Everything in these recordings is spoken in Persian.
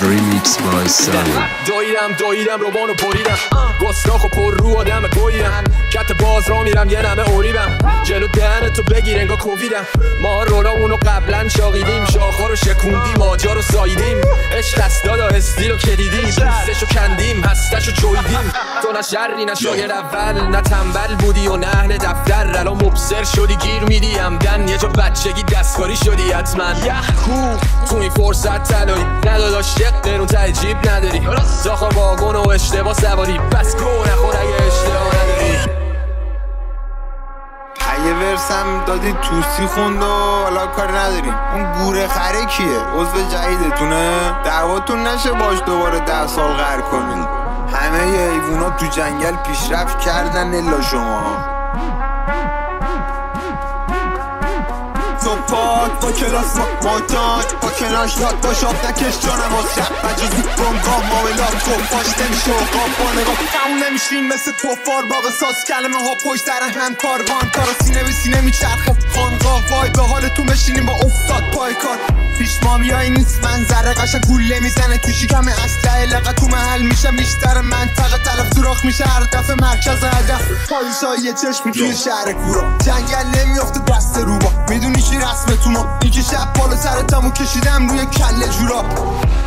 Remix by Sunny داییدم داییدم روبانو پریدم. گستاخ و پر رو آدم گویدم کت باز را میرم یه نمه اوریبم جلو دهن تو بگیر انگا کوویدم. ما رولا اونو قبلا شاقیدیم. شاخا رو شکوندیم. آجا رو سایدیم عشق است دادا استیل رو کلیدیم. دوستشو کندیم هستشو چویدیم. تو نه شری نه شاگرد اول نه تنبل بودی و نه اهل دفتر. الان مبصر شدی گیر میدی. همدن یه جا بچگی دستکاری شدی حتما. یخ کو. تو این فرصت تلایی. نداداش شق قرون ته جیب نداری. داخل واگن و اشتباه سواری. بس گو نخور اگه اشتباه نداری. یه ورسم دادی توسی خوند و حالا کاری نداریم. اون گوره خره کیه؟ عضو جدیدتونه؟ دعواتون نشه باش دوباره ده سال غر کنین همه یه ایوونا تو جنگل پیشرفت کردن الا شما. تو پاد با کلاس ما ماتان با کلاش داد با شاب نکش جانم از شب مجازی بونگاه ماولا تو پاش نمیشه و قاب با نگاه. تموم نمیشین مثل تو فار باغ ساز کلمه ها پشت در هم کاروان کارا سینه به سینه میچرخه. خانقاه وای به حالتون بشینیم با افتاد پای کار. پیش مامیایی نیست منظره قشن گوله می‌زنه. تو شکم اسلحه لقا تو محل میشه بیشتر منطقه طرف سوراخ میشه هر دفعه مرکز هدف. پادشاهی یه چشمی توی شهر کورا. جنگل نمیافته دست روبا. می‌دونی چی رسمتونو اینکه شب بالا سرتمو کشیدم روی کله جورا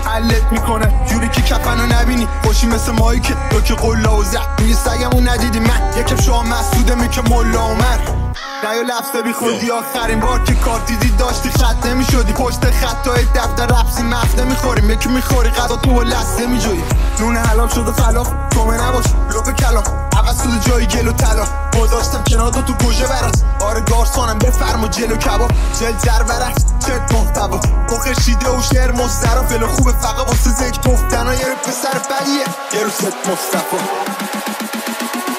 حلت می‌کنه. جوری که کفنو نبینی. خوشی مثل مایی که تو که قلا و زد میگه سگمو ندیدی من. یکم شما مسعوده می که ملا عمر. نه یا لفظه بی خودی آخرین بار که کار دیدی داشتی خط نمی‌شدی. پشت خطای دفتر رفسی مفت نمی‌خوریم. یکی می‌خوری غذا تو و لسته میجویی. نون حلال شده فلاف تومه نباش. لوف کلام عوض شده جای گل و طلا. گذاشتم کنار دو تو گوژه برات. آره گارسانم بفرما جلو کباب. جل جر برعکس چت محتوا. بخیر شیده و شعر مسترا فلو خوبه فقط واسه زک تفتن یه پسر بدیه یه رو ست مصطفی.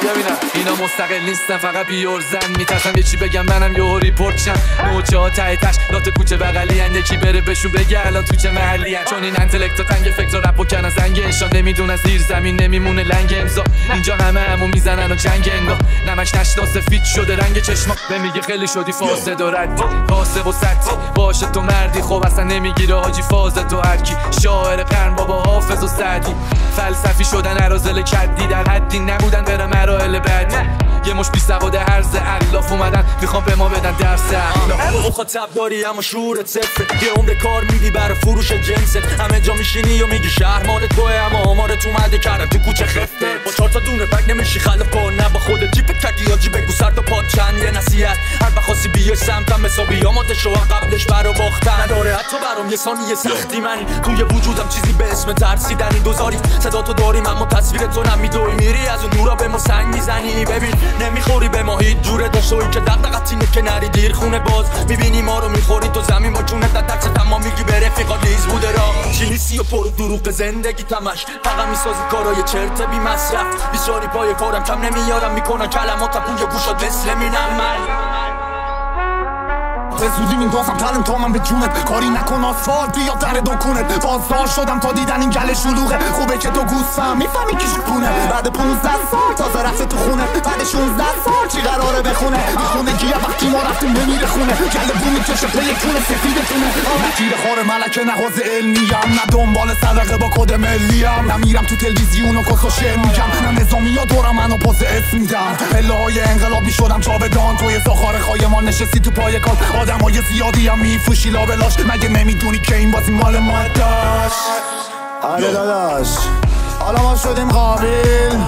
ببینم. اینا مستقل نیستن فقط بیورزن میترسم. یه چی بگم منم یه ریپورت شم. نوچه ها ته تش لات کوچه بغلی هن. یکی بره بهشون بگه الان تو چه محلی هن. چون این انتلکت تنگ فکر رپ و از زنگ انشان نمی‌دونن زیر زمین نمیمونه لنگ امضا. اینجا همه همو می‌زنن و جنگ انگا. نمش نشنا سفید شده رنگ چشما. نمیگه خیلی شدی فاسد و کاسب و سطی باشه تو مردی خب اصلا نمی‌گیره حاجی فاز تو هرکی شاعر قرن بابا حافظ و سعدی. فلسفی شدن عرازل کدی در حدی نبودن بره مراحل بعدی یه مش بی سواد هرز علاف اومدن. می‌خوام به ما بدن درس مخاطب داری اما شعورت صفره یه عمر کار میدی برای فروش جنست. همه جا میشینی و میگی شهر مال توه اما آمارت اومده کردم تو کوچه خفته. با چهار تا دونه پک نمیشی خلف کن نه با خودت. جیپ کردی یا جیب گوسر تا پاد چند. یه نصیحت هر بخواستی بیای سمتم حسابی آماده شو قبلش برا باختن. نداره حتی برام یه ثانیه سختی منی توی وجودم چیزی اسم ترسیدنی دوزاری صدا تو داریم اما تصویر تو نمیدوی. میری از اون نورا به ما سنگ می‌زنی. ببین نمی‌خوری به ما. هیچ جوره داشتوی که دقدقت اینه که نری دیر خونه باز. می‌بینی ما رو می‌خوری تو زمین با در درس تمام میگی به رفیقات لیز بوده را. چی و پر دروغ زندگی تمش. فقط می‌سازی کارای چرت بی مصرف. بیچاری پای کارم کم نمیارم. می‌کنن کلمات پوی گوشات مثل مینم من به زودی میندازم ترم تا من به جونت. کاری نکن آسفالت بیا در دکونت. بازدار شدم تا دیدن این گل شلوغه. خوبه که تو گوستم می‌فهمی کی شکونه. بعد 15 سال تازه رفته تو خونه. بعد 16 سال چی قراره بخونه؟ خونه گیه وقتی ما رفتیم نمیره خونه. گل بو می‌کشه پی کونه سفید تونه گیر خور ملکه نه حوز علمیم نه دنبال صدقه با کد ملیم نه میرم تو تلویزیون و کس و شعر میگم. نه نظامی ها دورم منو پوز اسم میدم. پله های انقلابی شدم جاودان توی زخار خایمان نشستی تو پای کار آدم های زیادی هم میفروشی لابلاش. مگه نمی‌دونی که این بازی مال ما داشت آره داداش. حالا ما شدیم قابل.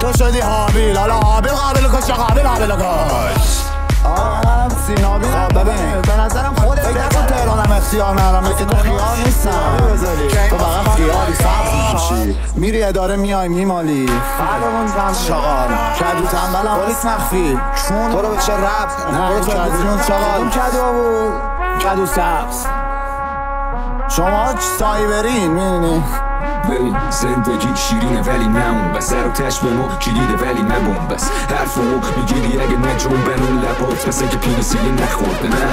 تو شدی حابیل. حالا حابیل قابل کش قابل قابل کش. آره سینابی ببین. به نظرم خودت فکر نکن تهرانم اختیار ندارم مثل تو خیار نیستم. تو فقط خیاری سبز میشی. میری اداره میای میمالی. فرمون زن شغال کدو تنبلم پلیس مخفی. چون تو رو به چه رب نه کدو شغال کدو بود. کدو سبز. شما سایبرین می‌دونی ببین زندگی شیرینه ولی نه اون بس. سر و تش به ما کلیده ولی نه بس. حرفمو می‌گیری اگه نه جنبن اون لبات مثل که پینیسیلی نخورده. نه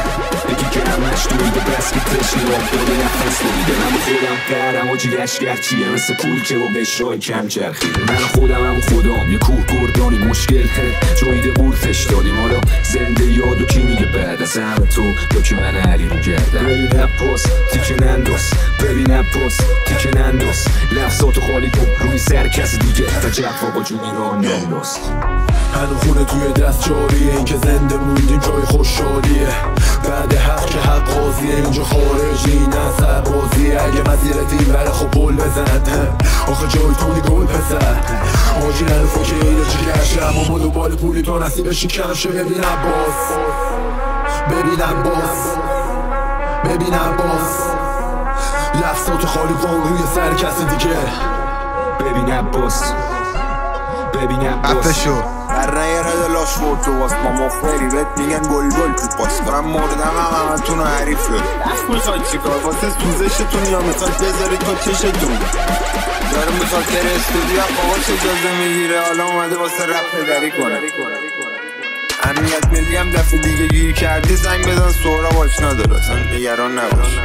یکی که همش دویده بس که تشنی را داده نفس بریده من خودم قرم و جیلشگر چیه مثل پول که با بشرای کم چرخیده. من خودم هم خودم یه کوه گردانی مشکل جایده بورتش دادیم حالا زنده یاد و کی میگه بعد از همه تو؟ یا که من علی رو گردم. ببین عباس تیکه ننداز. ببین عباس تیکه ننداز. لفظاتو خالی کن روی سر کس دیگه و جوابا جونی را ننداز هنو خونه توی دست جاریه. این که زنده موندیم جای خوشحالیه بعد حق که حق قاضیه اینجا خارجی نه سربازیه اگه مسیرت این بره خب پل بزن آخه جای تونی گل پسر آجی نرفو که اینو چی گشت اما ما دوبال پولی تو نصیبشی کم شه. ببین عباس ببین عباس ببین لفظاتو خالی کن روی سر کسی دیگه. ببین عباس. ببین عباس. در نیاره دلاش تو واس ما مخبری. بهت میگن گل گل تو پاس. برم مردم هم همتون رو حریف شد. دست می‌خواد چیکار واسه سوزشتون یا می‌خواد بذاری تا چشتون؟ داره می‌خواد بره استودیو باباش اجازه می‌گیره. حالا اومده واسه رپ پدری کنه. امنیت ملی هم دفعه دیگه گیر کردی زنگ بزن سهراب آشنا داره. اصلا نگران نباش.